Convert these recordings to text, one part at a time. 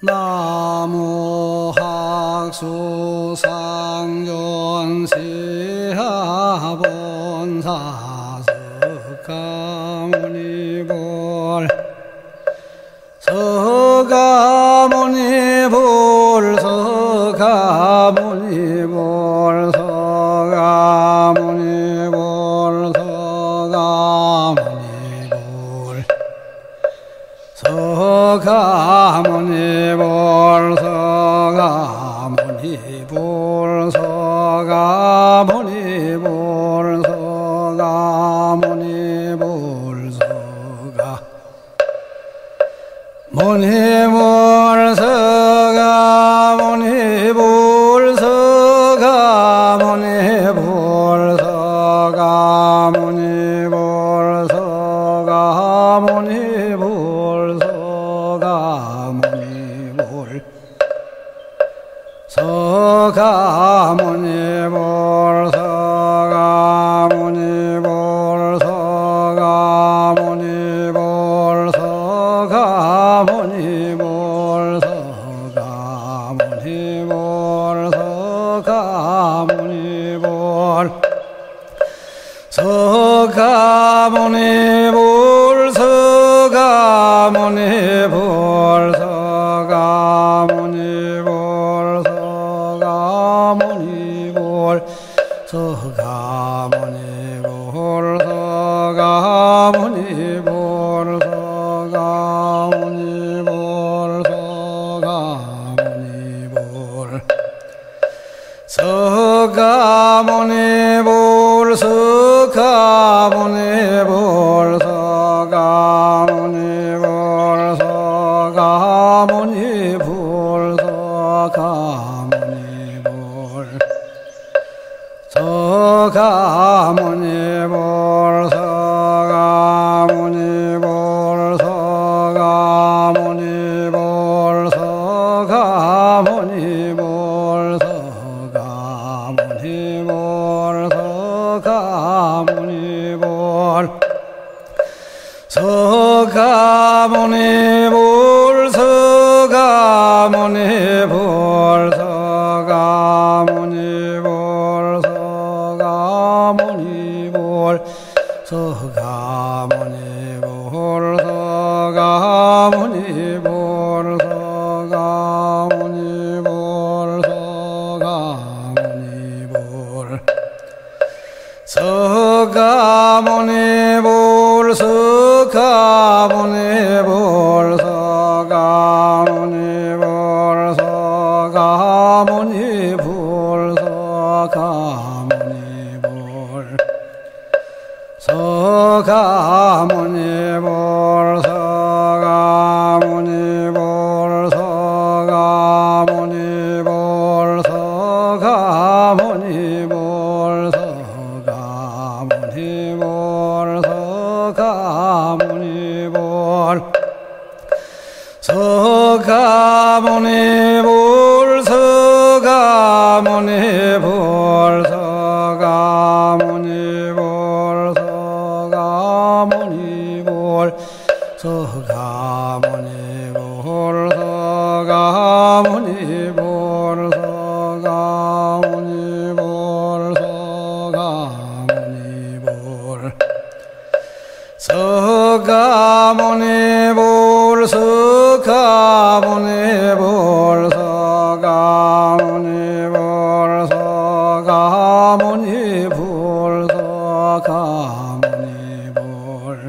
나무 학수 상전시하본사스가문이볼 서가모니 서가모니 볼 서가모니 볼 서가모니 볼 서가모니 볼 서가모니 볼 서가모니 볼 서가모니 서가모니볼 서가모니볼 서가모니볼 서가모니볼 서가모니볼 서가모니볼 서가모니볼 서가모니볼 가문이 볼서 가문이 볼서 가문이 볼서 가문이 볼서 가문이 볼서 가문이 볼서 가문이 타문이 불서가 문이 불서가 문이 불서가 문이 불서가 문이 불. 서가모니볼 서가모니볼 서가모니볼 서가모니볼 서가모니볼 서가모니볼 서가모니 볼 서가모니 볼 서가모니 볼 서가모니 볼 서가모니 볼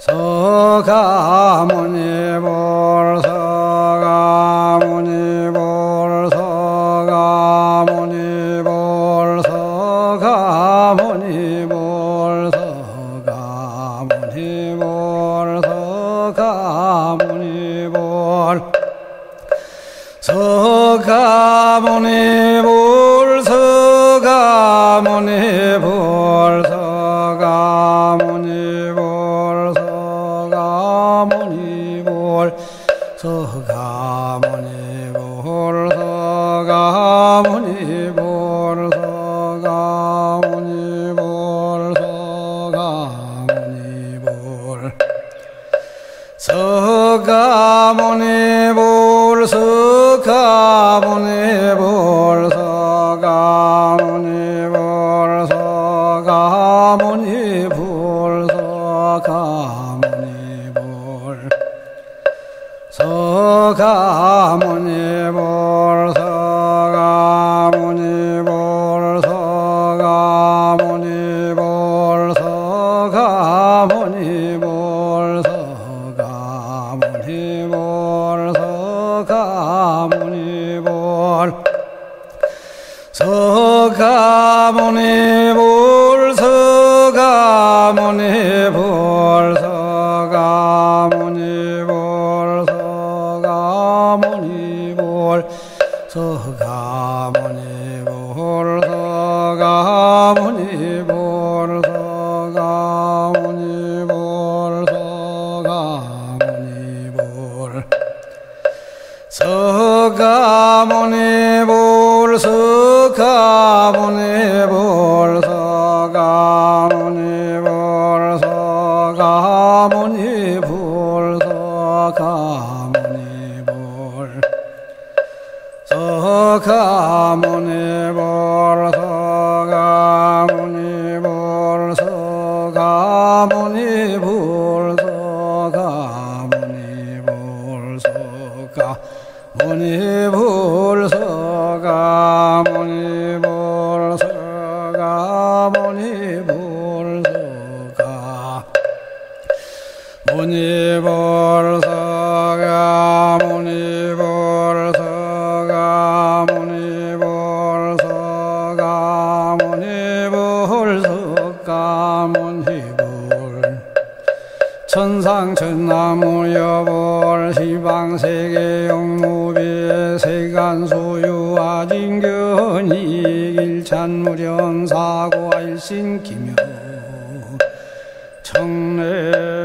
서가모니 볼 가문이 볼서 가문이 볼서 가문이 볼 서가문이 볼서 서가모니 불 서가모니 불 서가모니 불 서가모니 불 서가모니 불 서가모니 불 서가모니 불 서가모니 불 서가모니 불 서가모니 불 서가모니 불 서가모니 불 서가모니 불 서가모니 불 서가모니 불 서가모니 불 서가 모니 불 서가모니 불 서가모니 불 서가. 모니볼 서 천상천나무여볼 시방세계 영무비 세간소유와 진견이 일찬무령 사고일신기묘. 청래